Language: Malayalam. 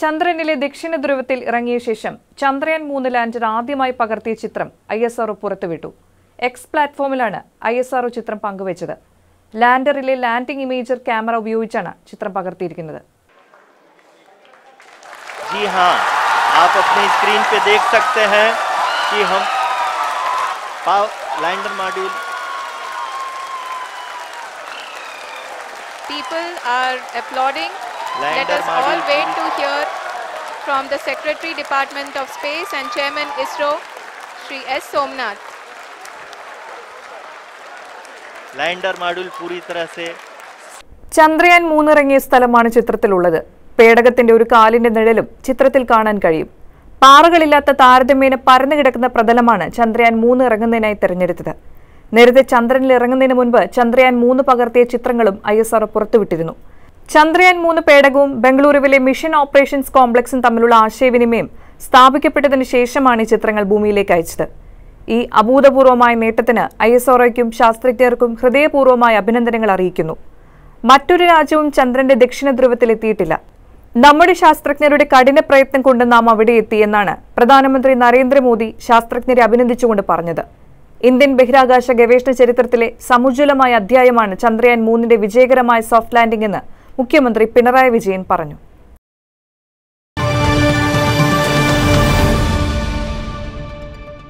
ചന്ദ്രനിലെ ദക്ഷിണ ധ്രുവത്തിൽ ഇറങ്ങിയ ശേഷം ചന്ദ്രയാൻ മൂന്ന് ലാൻഡർ ആദ്യമായി പകർത്തിയ ചിത്രം ഐ എസ് ആർഒ പുറത്തുവിട്ടു എക്സ് പ്ലാറ്റ്ഫോമിലാണ് ഐ എസ് ആർഒ ചിത്രം പങ്കുവച്ചത് ലാൻഡറിലെ ലാൻഡിംഗ് ഇമേജർ ക്യാമറ ഉപയോഗിച്ചാണ് ചിത്രം പകർത്തിയിരിക്കുന്നത് जी हाँ आप अपनी स्क्रीन पे देख सकते हैं कि हम पाव lander module People are applauding. Let us all wait to hear from the Secretary Department of Space and Chairman ISRO, Sri S. Somnath. Lander module puri Chandrayaan മൂന്നിറങ്ങിയ സ്ഥലമാണ് ചിത്രത്തിലുള്ളത്. പേടകത്തിന്റെ ഒരു കാലിന്റെ നിഴലും ചിത്രത്തിൽ കാണാൻ കഴിയും. പാറകളില്ലാത്ത താരതമ്യേന പരന്നു കിടക്കുന്ന പ്രതലമാണ് ചന്ദ്രയാൻ മൂന്ന് ഇറങ്ങുന്നതിനായി തെരഞ്ഞെടുത്തത്. നേരത്തെ ചന്ദ്രനിൽ ഇറങ്ങുന്നതിന് മുൻപ് ചന്ദ്രയാൻ മൂന്ന് പകർത്തിയ ചിത്രങ്ങളും ഐ പുറത്തുവിട്ടിരുന്നു. ചന്ദ്രയാൻ മൂന്ന് പേടകവും ബംഗളൂരുവിലെ മിഷൻ ഓപ്പറേഷൻസ് കോംപ്ലക്സും തമ്മിലുള്ള ആശയവിനിമയം സ്ഥാപിക്കപ്പെട്ടതിനു ശേഷമാണ് ഈ ചിത്രങ്ങൾ ഭൂമിയിലേക്ക് അയച്ചത്. ഈ അഭൂതപൂർവമായ നേട്ടത്തിന് ഐ എസ് ആർഒയ്ക്കും ശാസ്ത്രജ്ഞർക്കും ഹൃദയപൂർവമായ അഭിനന്ദനങ്ങൾ അറിയിക്കുന്നു. മറ്റൊരു രാജ്യവും ചന്ദ്രന്റെ ദക്ഷിണ ധ്രുവത്തിലെത്തിയിട്ടില്ല നമ്മുടെ ശാസ്ത്രജ്ഞരുടെ കഠിന പ്രയത്നം കൊണ്ട് നാം അവിടെ എത്തിയെന്നാണ് പ്രധാനമന്ത്രി നരേന്ദ്രമോദി ശാസ്ത്രജ്ഞരെ അഭിനന്ദിച്ചുകൊണ്ട് പറഞ്ഞത്. ഇന്ത്യൻ ബഹിരാകാശ ഗവേഷണ ചരിത്രത്തിലെ സമുജ്വലമായ അധ്യായമാണ് ചന്ദ്രയാൻ മൂന്നിന്റെ വിജയകരമായ സോഫ്റ്റ് ലാൻഡിംഗ് എന്ന് മുഖ്യമന്ത്രി പിണറായി വിജയൻ പറഞ്ഞു